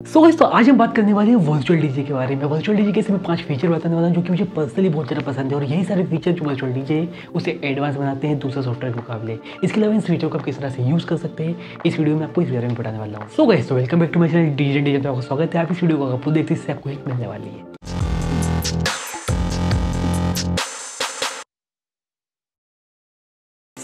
सो so, तो आज हम बात करने वाले हैं वर्चुअल डीजे के बारे में। वर्चुअल डीजे के मैं पाँच फीचर बताने वाला हूँ जो कि मुझे पर्सनली बहुत ज़्यादा पसंद है और यही सारे फीचर जो वर्चुअल डीजे उसे एडवांस बनाते हैं दूसरे सॉफ्टवेयर के मुकाबले। इसके अलावा इन फीचर को आप किस तरह से यूज़ कर सकते हैं इस वीडियो में आपको इस बारे में बताने वाला हूँ। So guys welcome back to my channel DJ DJ आपका स्वागत है आप इस वीडियो को आपको देखते इससे आपको हेल्प मिलने वाली है।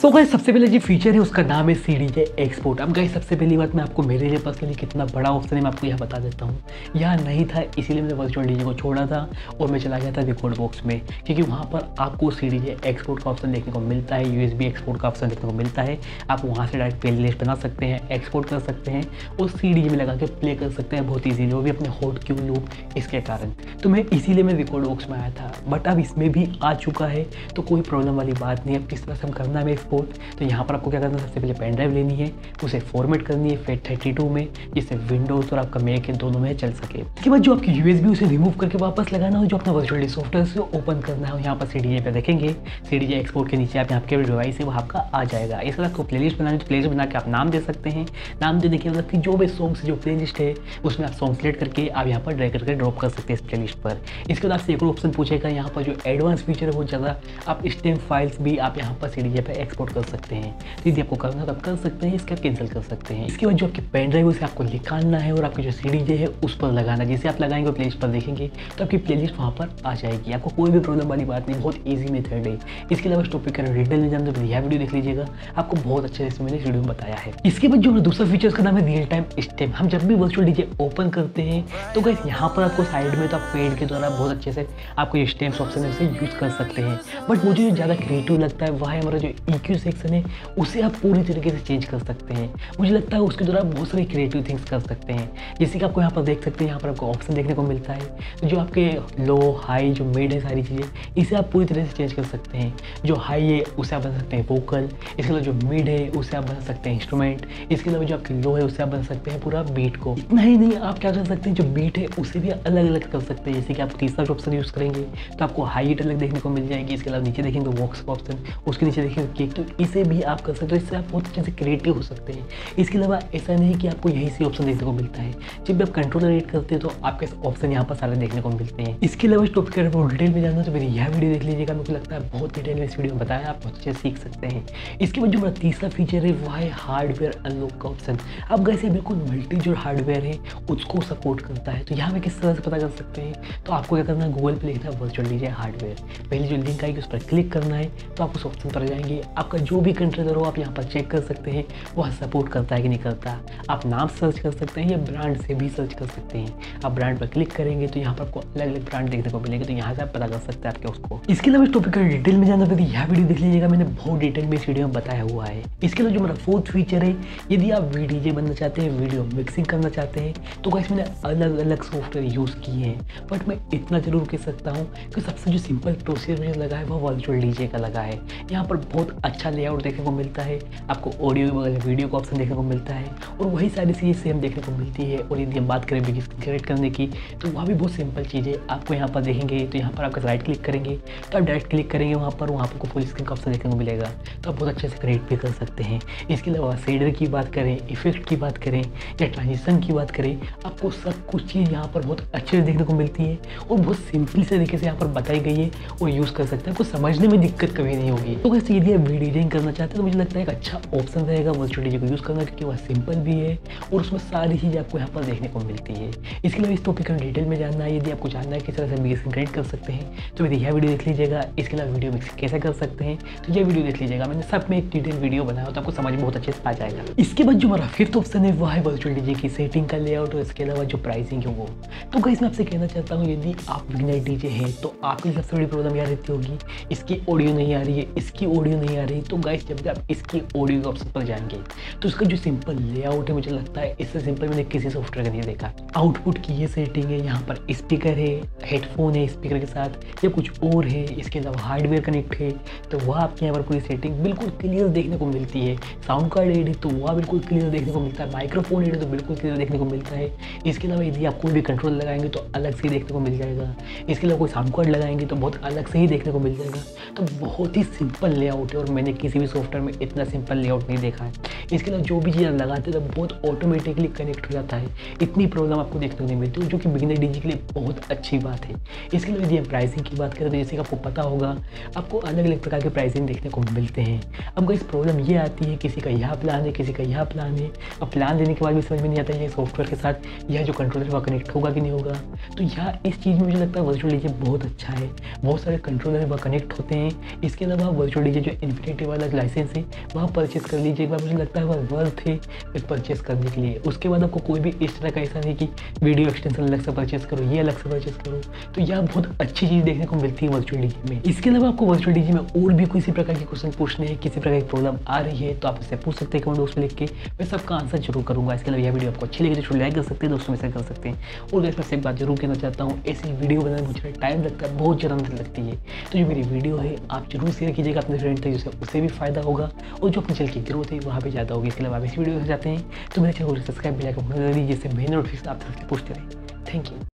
सो so, सबसे पहले जो फीचर है उसका नाम है सी डी जे एक्सपोर्ट अब गए सबसे पहली बात मैं आपको मेरे लिए पर्सनली कितना बड़ा ऑप्शन है मैं आपको यह बता देता हूँ। यहाँ नहीं था इसीलिए मैंने वर्चुअल डी को छोड़ा था और मैं चला गया था रिकॉर्ड बॉक्स में। क्योंकि वहाँ पर आपको सी डी जे एक्सपोर्ट का ऑप्शन देखने को मिलता है यूएसबी एक्सपोर्ट का ऑप्शन देखने को मिलता है। आप वहाँ से डायरेक्ट प्ले लिस्ट बना सकते हैं एक्सपोर्ट कर सकते हैं और सी डी में लगा के प्ले कर सकते हैं बहुत ईजीली वो भी अपने हॉट क्यू लूप इसके कारण। तो मैं इसीलिए मैं रिकॉर्ड बॉक्स में आया था बट अब इसमें भी आ चुका है तो कोई प्रॉब्लम वाली बात नहीं अब किस तरह से हम करना है एक्सपोर्ट तो यहाँ पर आपको क्या करना है, सबसे पहले पेन ड्राइव लेनी है, उसे फॉर्मेट करनी है फेट थर्टी में, जिससे विंडोज़ और आपका मेक दोनों में चल सके। उसके बाद जो आपकी यूएसबी उसे रिमूव करके वापस लगाना हो, जो अपना वर्चुअली सॉफ्टवेयर से ओपन करना है, यहाँ पर सी पे देखेंगे। सी एक्सपोर्ट के नीचे आप, यहाँ के डिवाइस है, वो आपका आ जाएगा। इस तरह आपको प्ले लिस्ट बनानी तो प्ले लिस्ट बना के आप नाम दे सकते हैं। नाम देने के मतलब कि जो भी सॉन्ग्स जो प्ले लिस्ट है, उसमें आप सॉन्ग सेलेक्ट करके आप यहाँ पर ड्राइव करके ड्रॉप कर सकते हैं इस प्ले लिस्ट पर। इसके बाद आपसे एक और ऑप्शन पूछेगा, यहाँ पर जो एडवांस फीचर है, वो ज़्यादा, आप स्टेम फाइल्स भी आप यहाँ पर सी पे एक्सपोर्ट कर सकते हैं। तो यदि आपको करना है तो आप कर सकते हैं, इसका कैंसिल कर सकते हैं। इसके बाद जो आपकी पेन ड्राइव उसे आपको निकालना है और आपकी जो सी डी है, उस पर लगाना। जिसे आप लगाएँगे प्ले पर देखेंगे तो आपकी प्ले लिस्ट वहाँ पर आ जाएगी। आपको कोई भी प्रॉब्लम वाली बात नहीं, बहुत ईजी मेथड है। इसके अलावा इस टॉपिक का डिटेल में जानते तो यह वीडियो देख लीजिएगा। आपको बहुत अच्छे से मैंने वीडियो में बताया है। इसके बाद जो दूसरा फीचर उसका नाम है रियल टाइम स्टेप हम जब भी वर्चुअल डीजे ओपन करते हैं तो गैस यहाँ पर आपको साइड में तो आप पेड के द्वारा बहुत अच्छे से आपको स्टेम्स ऑप्शन उसे यूज़ कर सकते हैं। बट मुझे जो ज़्यादा क्रिएटिव लगता है, वह है हमारा जो ई सेक्शन है उसे आप पूरी तरीके से चेंज कर सकते हैं। मुझे लगता है उसके द्वारा बहुत सारे क्रिएटिव थिंग्स कर सकते हैं। जैसे कि आपको यहाँ पर देख सकते हैं, यहाँ पर आपको ऑप्शन देखने को मिलता है। तो जो आपके लो हाई जो मिड है सारी चीज़ें, इसे आप पूरी तरह से चेंज कर सकते हैं। जो हाई है, उसे आप बना सकते हैं वोकल इसके अलावा जो मिड है, उसे आप बना सकते हैं इंस्ट्रूमेंट इसके अलावा जो आपकी लो है, उसे आप बना सकते हैं पूरा बीट को। इतना ही नहीं, आप क्या कर सकते हैं, जो बीट है, उसे भी अलग अलग कर सकते हैं। जैसे कि आप तीसरा ऑप्शन यूज़ करेंगे तो आपको हाइट अलग देखने को मिल जाएगी, इसके अलावा नीचे देखेंगे वॉक्स का ऑप्शन उसके नीचे देखेंगे केक तो इसे भी आप कर सकते हो, इससे आप बहुत अच्छे से क्रिएटिव हो सकते हैं। इसके अलावा ऐसा नहीं कि आपको यही से ऑप्शन देखने को मिलता है। जब भी आप कंट्रोलर एड करते हैं तो आपके ऑप्शन यहाँ पर सारे देखने को मिलते हैं। इसके अलावा इस टॉपिक के डिटेल में जानना तो मेरी यह वीडियो देख लीजिएगा। मुझे लगता है बहुत डिटेल में इस वीडियो में बताया, आप अच्छे सीख सकते हैं। इसके बाद जो मेरा तीसरा फीचर है, वह है हार्डवेयर अनलॉक का ऑप्शन अब कैसे बिल्कुल मल्टी जो हार्डवेयर है, उसको सपोर्ट करता है। तो यहाँ में किस तरह से पता कर सकते हैं? तो आपको क्या करना है? गूगल पे लिखना है वर्चुअल डीजे हार्डवेयर पहले जो लिंक आएगी, उस पर क्लिक करना है तो आप उस ऑप्शन पर जाएँगे। आपका जो भी कंट्रोलर हो, आप यहाँ पर चेक कर सकते हैं। वह सपोर्ट करता है कि नहीं करता। आप नाम सर्च कर सकते हैं या ब्रांड से भी सर्च कर सकते हैं। आप ब्रांड पर क्लिक करेंगे तो यहाँ पर आपको अलग अलग ब्रांड देखने को मिलेंगे तो यहाँ से आप पता कर सकते हैं आपके उसको। इसके अलावा इस टॉपिक का डिटेल में जानना पड़ेगा यह वीडियो देख लीजिएगा। मैंने बहुत डिटेल में इस वीडियो में बताया हुआ है। इसके अलावा जो मेरा फोर्थ फीचर है, यदि आप वीडियो बनना चाहते हैं वीडियो मिक्सिंग करना चाहते हैं तो कैसे मैंने अलग अलग सॉफ्टवेयर यूज़ किए हैं। बट मैं इतना ज़रूर कह सकता हूँ कि सबसे जो सिंपल प्रोसीजर मुझे लगा है वो वर्चुअल डीजे का लगा है। यहाँ पर बहुत अच्छा लेआउट देखने को मिलता है, आपको ऑडियो के बगल वीडियो का ऑप्शन देखने को मिलता है, और वही सारी चीज़ें सेम देखने को मिलती है। और यदि हम बात करें बिग क्रिएट करने की तो वहाँ भी बहुत सिंपल चीज़ है। आपको यहाँ पर देखेंगे तो यहाँ पर आपका राइट क्लिक करेंगे। तो आप डायरेक्ट क्लिक करेंगे वहाँ पर, वहाँ आपको फुल स्क्रीन का ऑप्शन देखने को मिलेगा। तो आप बहुत अच्छे से क्रिएट भी कर सकते हैं। इसके अलावा शेडर की बात करें इफ़ेक्ट की बात करें, या ट्रांजिशन की बात करें, आपको सब कुछ चीज़ यहाँ पर बहुत अच्छे से देखने को मिलती है। और बहुत सिंपल तरीके से यहाँ पर बताई गई है, और यूज़ कर सकते हैं। आपको समझने में दिक्कत कभी नहीं होगी। तो वैसे यदि आप वीडियो करना चाहते हैं तो मुझे लगता है एक अच्छा ऑप्शन रहेगा वर्चुअल डीजे को यूज़ करना क्योंकि वह सिंपल भी है और उसमें सारी चीज़ें आपको यहाँ पर देखने को मिलती है। इसके अलावा इस टॉपिक का डिटेल में जानना है। यदि आपको जानना है किस तरह से मिक्सिंग क्रिएट कर सकते हैं तो मेरी यह वीडियो देख लीजिएगा। इसके अलावा वीडियो मिक्सिंग कैसे कर सकते हैं तो यह वीडियो देख लीजिएगा। मैंने सब में एक डिटेल वीडियो बनाया तो आपको समझ में बहुत अच्छे से आ जाएगा। इसके बाद जो हमारा फिफ्थ ऑप्शन है, वह है वर्चुअल डीजे की सेटिंग का लेआउट और इसके अलावा जो प्राइसिंग है वो। तो गाइस मैं आपसे कहना चाहता हूँ, यदि आप बिगनर डीजे हैं तो आपकी सबसे बड़ी प्रॉब्लम यह रहती होगी, इसकी ऑडियो नहीं आ रही है, इसकी ऑडियो नहीं आ रही तो गाइस जब भी आप इसकी ऑडियो के ऑप्शन पर जाएँगे तो इसका जो सिंपल लेआउट है, मुझे लगता है इससे सिंपल मैंने किसी सॉफ्टवेयर का नहीं देखा। आउटपुट की ये सेटिंग है, यहाँ पर स्पीकर है हेडफोन है स्पीकर के साथ, या कुछ और है, इसके अलावा हार्डवेयर कनेक्ट है तो वह आपके यहाँ पर पूरी सेटिंग बिल्कुल क्लियर देखने को मिलती है। साउंड कार्ड एड तो वह बिल्कुल क्लियर देखने को मिलता है। माइक्रोफोन एड तो बिल्कुल क्लियर देखने को मिलता है। इसके अलावा यदि आप कोई भी कंट्रोल लगाएँगे तो अलग से देखने को मिल जाएगा। इसके अलावा कोई साउंड कार्ड लगाएँगे तो बहुत अलग से ही देखने को मिल जाएगा। तो बहुत ही सिंपल लेआउट है और मैंने मैंने किसी भी सॉफ्टवेयर में इतना सिंपल लेआउट नहीं देखा है। इसके अलावा जो भी चीज़ आप लगाते हैं तो बहुत ऑटोमेटिकली कनेक्ट हो जाता है। इतनी प्रॉब्लम आपको देखने को नहीं मिलती, जो कि बिगिनर डीजी के लिए बहुत अच्छी बात है। इसके अलावा यदि हम प्राइसिंग की बात करें तो जैसे कि आपको पता होगा, आपको अलग अलग प्रकार के प्राइसिंग देखने को मिलते हैं। अब इस प्रॉब्लम ये आती है, किसी का यह प्लान है, किसी का यह प्लान है। अब प्लान देने के बाद भी समझ में नहीं आता है सॉफ्टवेयर के साथ यह जो कंट्रोलर वह कनेक्ट होगा कि नहीं होगा। तो यह इस चीज़ में मुझे लगता है वर्चुअल डीजे बहुत अच्छा है। बहुत सारे कंट्रोलर वह कनेक्ट होते हैं। इसके अलावा वर्चुअल डीजे जो इन्फिनिटी वाला लाइसेंस है, वहाँ परचेस कर लीजिए। एक बार मुझे लगता है वह वर्थ है फिर परचेस करने के लिए। उसके बाद आपको कोई भी इस तरह का ऐसा नहीं कि वीडियो एक्सटेंशन अलग से परचेस करो, ये अलग से परचेस करो। तो यह बहुत अच्छी चीज़ देखने को मिलती है वर्चुअल डीजे में। इसके अलावा आपको वर्चुअल डीजे में और भी किसी प्रकार के क्वेश्चन पूछने हैं, किसी प्रकार की प्रॉब्लम आ रही है तो आप इससे पूछ सकते हैं कमेंट बॉक्स में लिख के। मैं सबका आंसर ज़रूर करूँगा। इसके अलावा यह वीडियो आपको अच्छी लगी तो लाइक कर सकते हैं, दोस्तों में शेयर कर सकते हैं। और मैं वैसे एक बात ज़रूर कहना चाहता हूँ, ऐसी वीडियो बनाने में मुझे टाइम लगता है, बहुत ज़्यादा मेहनत लगती है। तो जो मेरी वीडियो है, आप ज़रूर शेयर कीजिएगा अपने फ्रेंड तक जिससे उसे भी फ़ायदा होगा और जो अपने चैनल की ग्रोथ है, वहाँ पर ज़्यादा होगी। इसके अलावा आप इस वीडियो से जाते हैं। तो मेरे चैनल को सब्सक्राइब भी जाकर जिससे मेरे नोटिफिकेशन आप तक पूछते रहे। Thank you